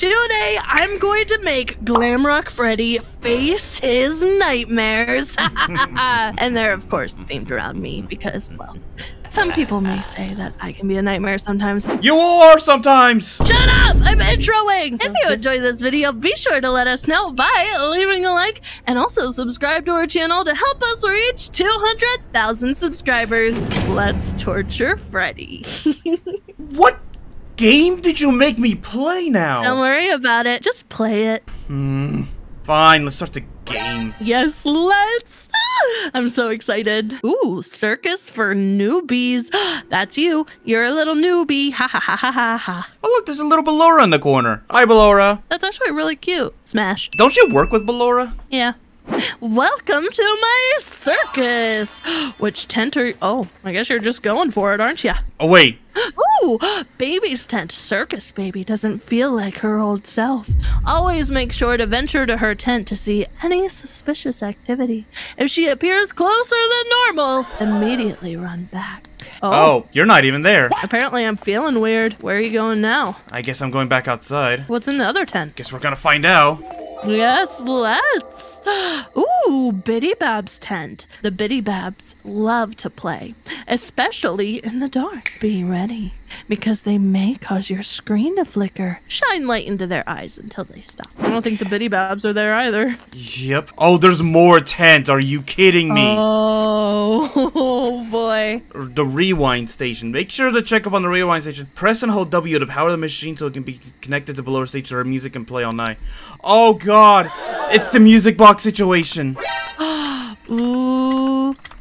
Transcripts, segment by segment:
Today, eh? I'm going to make Glamrock Freddy face his nightmares. and they're, of course, themed around me because, well, some people may say that I can be a nightmare sometimes. You are sometimes! Shut up! I'm introing! If you enjoyed this video, be sure to let us know by leaving a like and also subscribe to our channel to help us reach 200,000 subscribers. Let's torture Freddy. What game did you make me play now? Don't worry about it. Just play it. Hmm. Fine, let's start the game. Yes, let's. I'm so excited. Ooh, circus for newbies. That's you. You're a little newbie. Ha ha ha ha ha ha. Oh look, there's a little Ballora in the corner. Hi, Ballora. That's actually really cute. Smash. Don't you work with Ballora? Yeah. Welcome to my circus. Which tent are you? Oh, I guess you're just going for it, aren't you? Oh wait, Ooh, baby's tent. Circus baby doesn't feel like her old self. Always make sure to venture to her tent to see any suspicious activity. If she appears closer than normal, immediately run back. Oh, oh you're not even there. Apparently, I'm feeling weird. Where are you going now? I guess I'm going back outside. What's in the other tent? Guess we're gonna find out. Yes, let's. Ooh, Bidybab's tent. The Biddy Babs love to play, especially in the dark. Be ready, because they may cause your screen to flicker. Shine light into their eyes until they stop. I don't think the Bidybabs are there either. Yep. Oh, there's more tent. Are you kidding me? Oh, oh boy. the rewind station. Make sure to check up on the rewind station. Press and hold W to power the machine so it can be connected to below station or music can play all night. Oh god, it's the music box situation.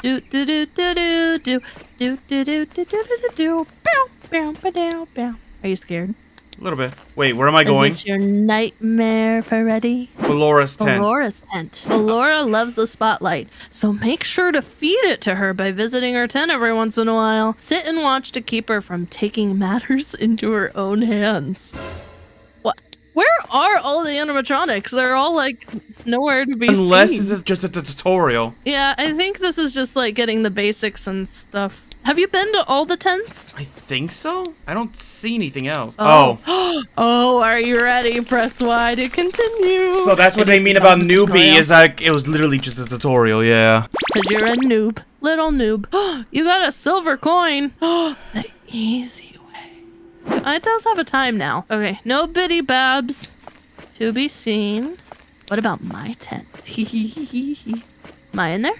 Do do do do do do do do do do do do do. Bow bow ba dow bow. Are you scared? A little bit. Wait, where am I going? Is this your nightmare, Freddy? Ballora's tent. Ballora's tent. Ballora loves the spotlight, so make sure to feed it to her by visiting her tent every once in a while. Sit and watch to keep her from taking matters into her own hands. What? Where are all the animatronics? They're all like nowhere to be Unless seen. this is just a tutorial. Yeah, I think this is just like getting the basics and stuff. Have you been to all the tents? I think so. I don't see anything else. Oh. Oh. Oh, are you ready? Press Y to continue. So that's what It they mean the about tutorial. newbie is like it was literally just a tutorial, yeah. Cause you're a noob, little noob. you got a silver coin. the easy way. Uh, it does have a time now. Okay, no Bidybabs to be seen. What about my tent? Am I in there?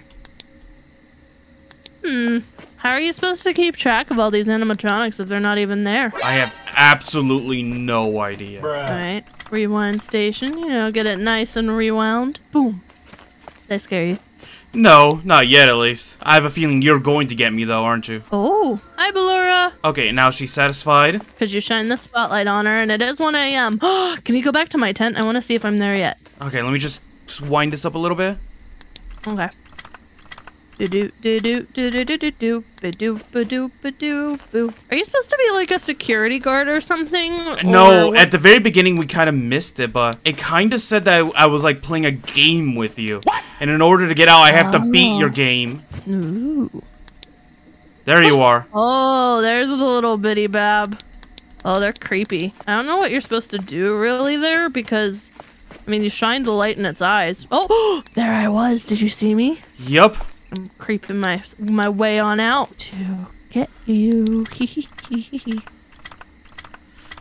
Hmm. How are you supposed to keep track of all these animatronics if they're not even there? I have absolutely no idea. Alright. Rewind station, you know, get it nice and rewound. Boom. I scare you? No, not yet at least. I have a feeling you're going to get me though, aren't you? Oh, hi, Ballora. Okay, now she's satisfied. Because you shine the spotlight on her, and it is 1 a.m. Can you go back to my tent? I want to see if I'm there yet. Okay, let me just, just wind this up a little bit. Okay. Do do do do do do do do do ba do ba do ba do boo. Are you supposed to be like a security guard or something? No, Or what- at the very beginning we kind of missed it, but it kind of said that I was like playing a game with you. And in order to get out, I have to beat your Oh. game. Ooh. There you are. Oh, there's a little Bidybab. Oh, they're creepy. I don't know what you're supposed to do really there because, I mean, you shined the light in its eyes. Oh, there I was. Did you see me? Yup. I'm creeping my my way on out to get you.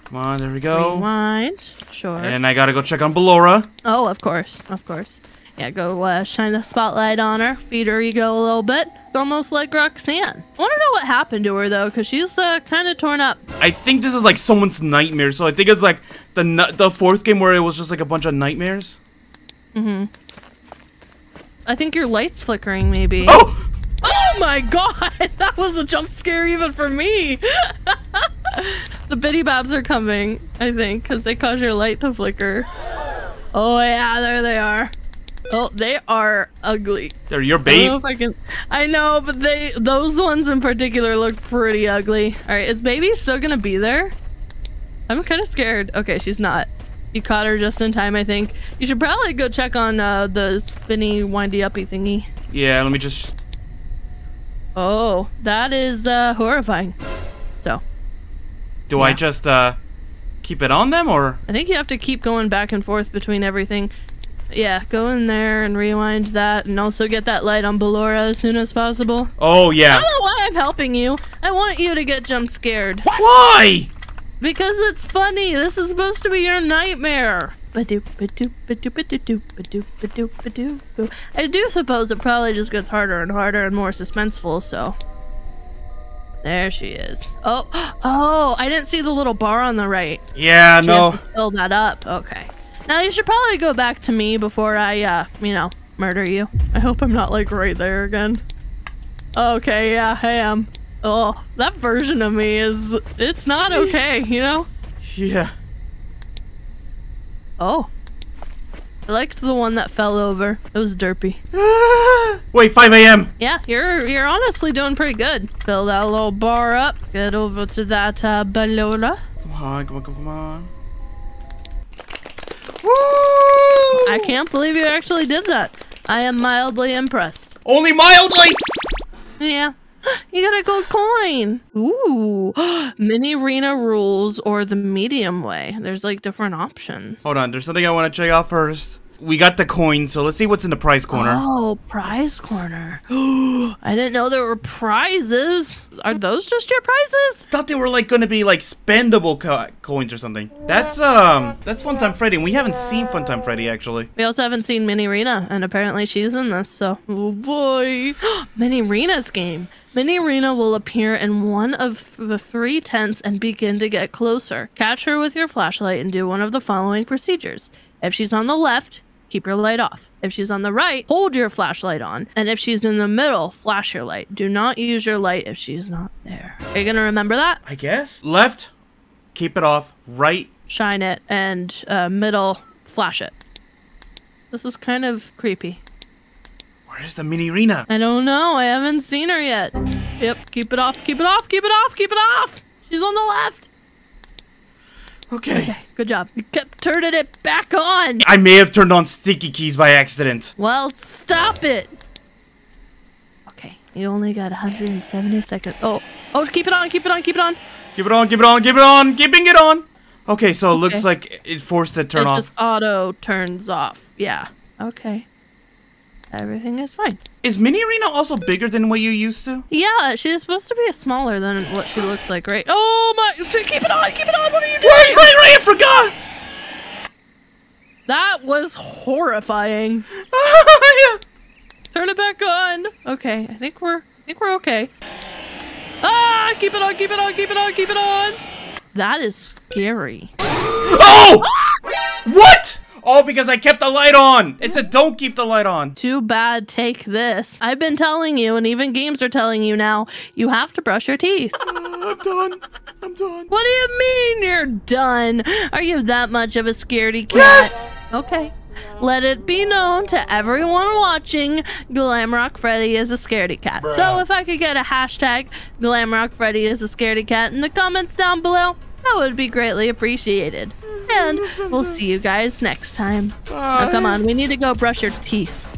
Come on, there we go. Rewind. Sure. And I gotta go check on Ballora. oh, of course, of course. Yeah, go uh, shine the spotlight on her. Feed her ego a little bit. It's almost like Roxanne. I want to know what happened to her though, because she's uh, kind of torn up. I think this is like someone's nightmare, so I think it's like the the fourth game where it was just like a bunch of nightmares. Mm-hmm. I think your light's flickering, maybe. Oh! Oh my god! That was a jump scare even for me! the Bidybabs are coming, I think, because they cause your light to flicker. Oh yeah, there they are. Oh, they are ugly. They're your I babe. if I can. I know, but they those ones in particular look pretty ugly. All right, is baby still gonna be there? I'm kind of scared. Okay, she's not. You caught her just in time, I think. You should probably go check on uh, the spinny, windy uppy thingy. Yeah, let me just. Oh, that is uh, horrifying. So, Do I just uh keep it on them or? I think you have to keep going back and forth between everything. Yeah, go in there and rewind that and also get that light on Ballora as soon as possible. Oh yeah. I don't know why I'm helping you. I want you to get jump scared. Why? Because it's funny. This is supposed to be your nightmare. I do suppose it probably just gets harder and harder and more suspenseful, so. There she is. Oh, oh, I didn't see the little bar on the right. Yeah, You no. have to Fill that up. Okay. Now you should probably go back to me before I, uh, you know, murder you. I hope I'm not like right there again. Okay, yeah, I am. Oh, that version of me is, it's not okay, you know? Yeah. Oh. I liked the one that fell over. It was derpy. Wait, 5 a.m. Yeah, you're you're honestly doing pretty good. Fill that little bar up. Get over to that uh, Ballora. Come on, come on, come on. Woo! I can't believe you actually did that. I am mildly impressed. Only mildly. Yeah. You got a gold coin. Ooh. Minireena rules or the medium way. There's like different options. Hold on, there's something I want to check out first. We got the coin, so let's see what's in the prize corner. Oh, prize corner. I didn't know there were prizes. Are those just your prizes? Thought they were like gonna be like spendable co- coins or something. That's um, that's Funtime Freddy. and We haven't seen Funtime Freddy actually. We also haven't seen Minireena, and apparently she's in this, so. Oh boy. Minireena's game. Minireena will appear in one of the three tents and begin to get closer. Catch her with your flashlight and do one of the following procedures. If she's on the left, keep your light off. If she's on the right, hold your flashlight on. And if she's in the middle, flash your light. Do not use your light if she's not there. Are you gonna remember that? I guess. Left, keep it off. Right, Shine it, and uh, middle, flash it. This is kind of creepy. where's the Minireena? I don't know. I haven't seen her yet. Yep, keep it off, keep it off, keep it off, keep it off. She's on the left. Okay. Okay, good job. You kept turning it back on. I may have turned on sticky keys by accident. Well, stop it. Okay, you only got 170 seconds. Oh, oh, keep it on, keep it on, keep it on. Keep it on, keep it on, keep it on, keeping it on. Okay, so it looks like it forced to turn it off. just auto turns off. Yeah. Okay. Everything is fine. Is Minireena also bigger than what you used to? Yeah, she's supposed to be smaller than what she looks like, right? Oh my! Keep it on! Keep it on! What are you doing? Right, right, right, I forgot! That was horrifying. yeah. Turn it back on. Okay, I think we're I think we're okay. Ah! Keep it on, keep it on, keep it on, keep it on. That is scary. Oh! What? Oh, because I kept the light on. It said don't keep the light on. Too bad, take this. I've been telling you, and even games are telling you now, you have to brush your teeth. Uh, I'm done. I'm done. What do you mean you're done? Are you that much of a scaredy cat? Yes! Okay. Let it be known to everyone watching, Glamrock Freddy is a scaredy cat. So if I could get a hashtag Glamrock Freddy is a scaredy cat in the comments down below, that would be greatly appreciated. And we'll see you guys next time. Now come on, we need to go brush your teeth.